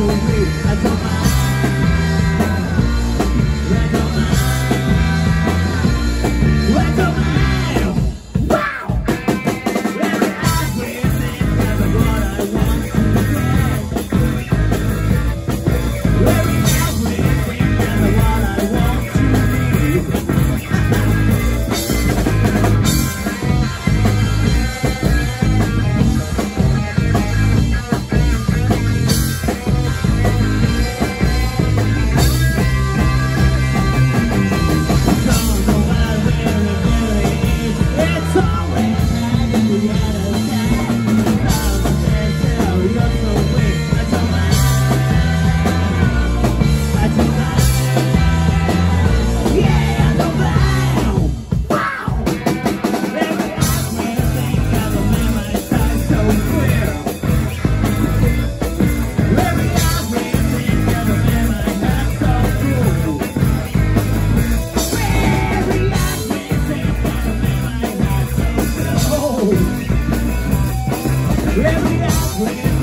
We. Let me out.